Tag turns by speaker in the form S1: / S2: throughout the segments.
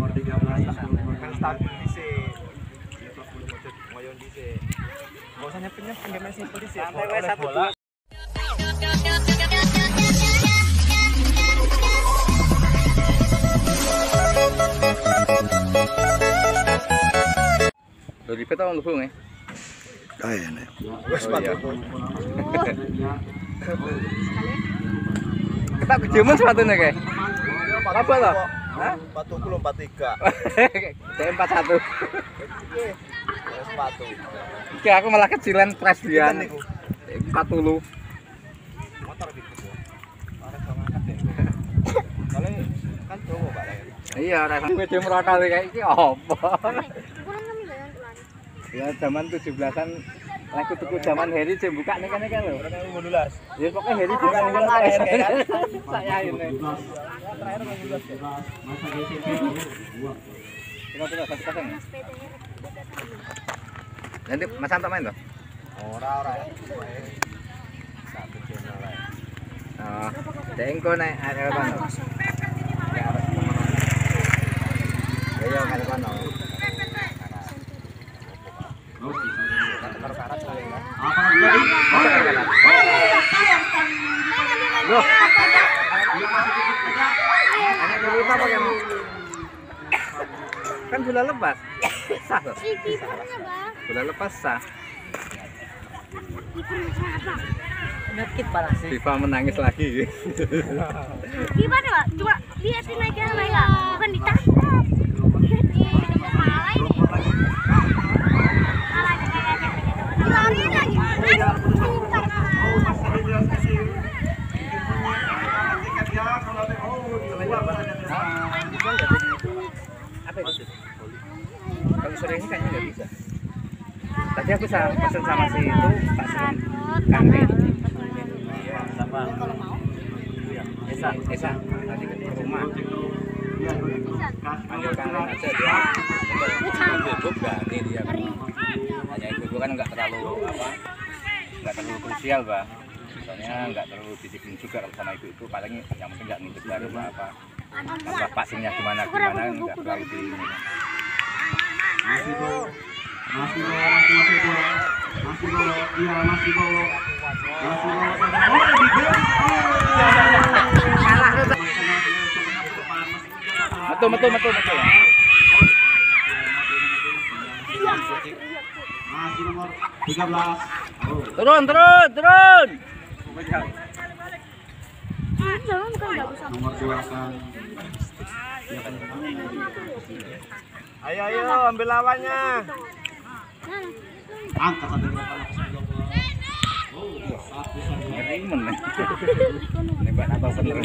S1: kan stabil dhisik ngoyon dhisik Gak usah nyepin-nyepin, simpel dhisik Oleh
S2: wes, satu,
S1: bola,
S2: Lo ribet tau lu nih.
S3: Kaya nih.
S1: Wes
S2: Oh, iya.
S1: sepatu
S2: Kita kejemun sepatunya kayak. Apa lo? Hah?
S1: Sepatu ku lompat tiga
S2: Kayak empat satu.
S1: Iya Sepatu
S2: Kayak aku malah kecilan pres dia.
S1: niku
S2: Empat puluh.
S1: Motor gitu Orang kan pak.
S2: Iya, rasanya gue jam rotol kayak ini apa? Ya zaman 17-an Lagu tuku zaman Harry jam buka nih kan kan lo.
S1: Orang yang 15
S2: Ya pokoknya Harry buka nih kan? Saya ini.
S1: Terakhir yang 15
S2: Kita tidak satu kosong. Nanti Mas Anto main tuh.
S1: Ora ora Satu channel lah
S2: Oh, dengko naik ada apa no? Harus ya ada apa no?
S1: Karo karat kali ya
S2: Loh. Hanya dulu apa yang bola lepas? Sah. Bola lepas sah.
S4: Nyakit parah sih.
S2: FIFA menangis lagi.
S5: Gimana pak? Cuma liatin aja mereka, bukan ditangkap. Lagi.
S2: apa itu kalau sore ini kayaknya nggak bisa tadi aku sama pesen sama si itu pesen kantin iya sama Iya, Esa Esa tadi ke rumah panggil kantin aja dia ibu berani dia hanya itu itu kan nggak terlalu apa nggak terlalu krusial bah soalnya nggak terlalu disiplin juga kalau sama ibu itu paling yang penting nggak ngintip baru apa apa tambah passingnya gimana gimana nggak terlalu di.
S6: Masih bolo masih bolo masih masih bolo masih bolo iya masih bolo masih bolo
S2: Betul betul betul betul.
S6: masih nomor 13 oh
S2: Turun turun turun.
S6: Nomor 2 kan
S1: Ayo ayo ambil lawannya
S6: angkat satu berapa oh satu saja
S2: Ngerimen. Ini mbak apa bener?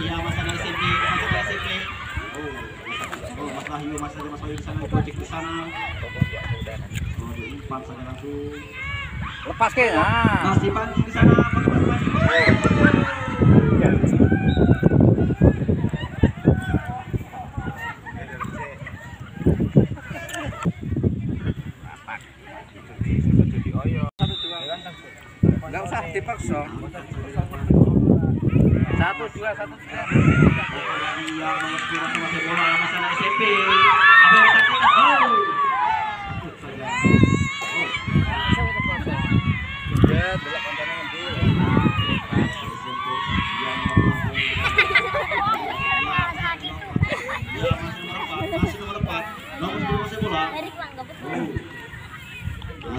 S6: Iya, Mas ada SMP, Mas ada SMP. Oh, oh, Mas Wahyu, Mas ada Mas Wahyu di sana, Gojek di sana. Oh, di empat saja langsung.
S2: Lepas ke. Nah.
S6: Mas Dipanji di sana, Mas Dipanji.
S2: Enggak usah dipaksa. Satu dua satu dua.
S6: Iya, nomor dua masih masih bola, Mas ada SMP. Apa yang? Oh. Saja. Oh,
S2: Ya,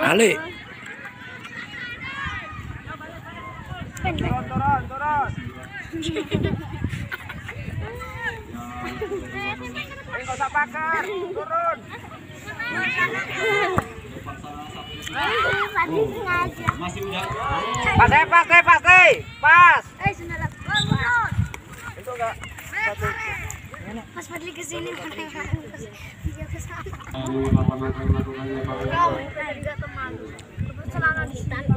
S3: Ali
S1: turun turun turun.
S6: Ya,
S1: Eh, nggak usah pakar. Turun.
S6: Sengaja.
S7: Masih udah.
S1: Pas, eh, pas. Itu enggak satu.
S6: Pas Fadli ke sini mana dia ke sana. Kau juga teman. Celana di sana.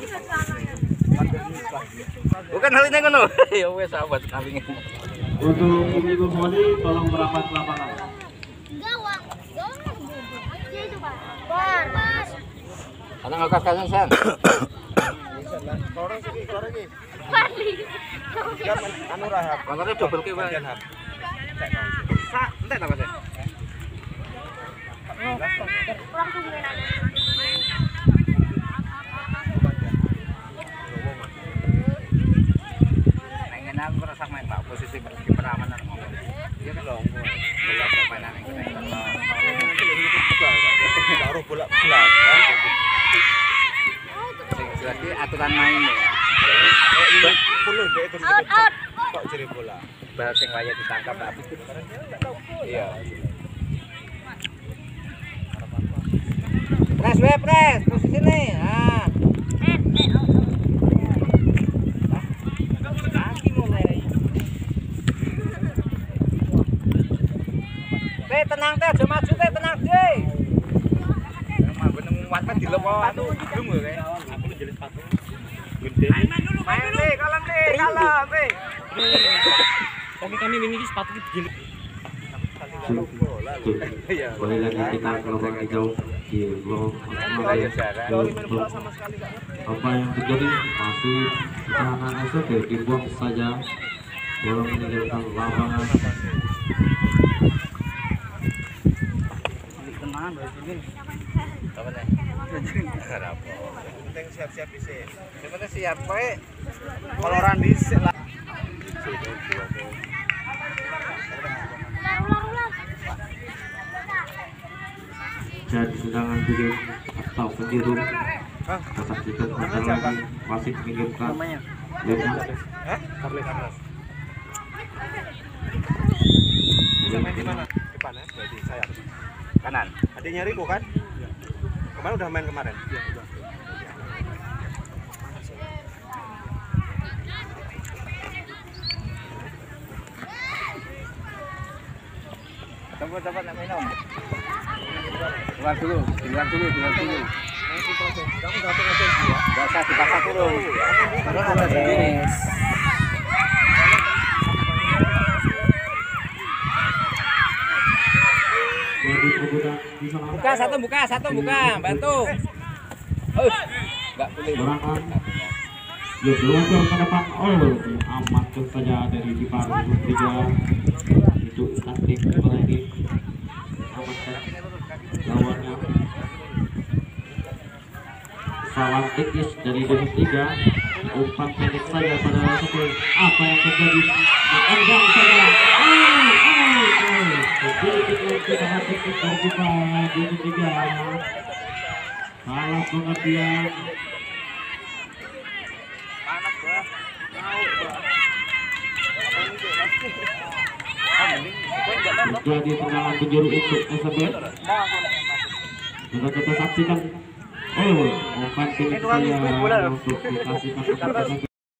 S6: Celananya.
S2: Bukan hal ini ngono. Ya wes sahabat kambing.
S7: Untuk pemimpin voli tolong merapat ke lapangan.
S6: Gawang. Gawang. Itu, Pak. Bar. Bar.
S2: Ana ngakas kasan san.
S1: Keluar lagi, keluar lagi.
S6: Fadli.
S1: Kan anu rahab.
S2: Motornya double. Sa, entek ta Mas?
S6: Pulang ke Medan.
S2: Pengen aku ngerasa main Pak posisi kiperaman nang ngomong. Iya kan lho. Bola permainan yang kena.
S1: Taruh bola belas.
S2: Lagi aturan main ya.
S1: Eh, ini puluh deh terus
S6: Out, out.
S1: kok jadi bola.
S2: Bal sing waya ditangkap Pak. Iya. Pres, we, pres, posisi nih. Ah. Kaki mulai. Teh tenang teh, aja maju teh, tenang teh. Emang bener muat kan dilepot anu belum lu jelis sepatu. Gede. Main deh.
S4: Kami kami sepatu gini.
S7: Boleh lagi kita ke lubang hijau di. Apa yang terjadi? Masih pertahanan SOP dibuang saja. Bola meninggalkan lapangan.
S1: Penting siap-siap bisa.
S2: Sebenarnya siap, Pak.
S1: Koloran dhisik lah.
S7: Jadi tendangan tujuh atau penjuru kesaksikan pada lagi masih?
S1: Carles. Bisa main di mana? Depan ya, berarti sayap.
S2: Kanan.
S1: Adiknya Riko kan? Kemarin udah main kemarin. Iya, udah.
S2: Tunggu dapat nak minum. Keluar dulu, keluar dulu, keluar dulu.
S1: Kamu datang aja ya.
S2: Enggak usah dipaksa turun. Turun ada sendiri. Buka satu, buka satu, buka. Bantu. Oh, enggak boleh.
S7: Serangan Ya berlangsung ke depan Oh amankan saja dari nomor tiga Itu taktik lagi lawannya Salam teknis dari nomor tiga Umpan pendek saja pada satu Apa yang terjadi Menendang saja Oh, oh, oh Sedikit Salah pengertian
S2: Panas, Bang.
S7: jadi tendangan penjuru untuk SMB sudah kita saksikan. Oh umpan pendek saya untuk dikasihkan. Kepada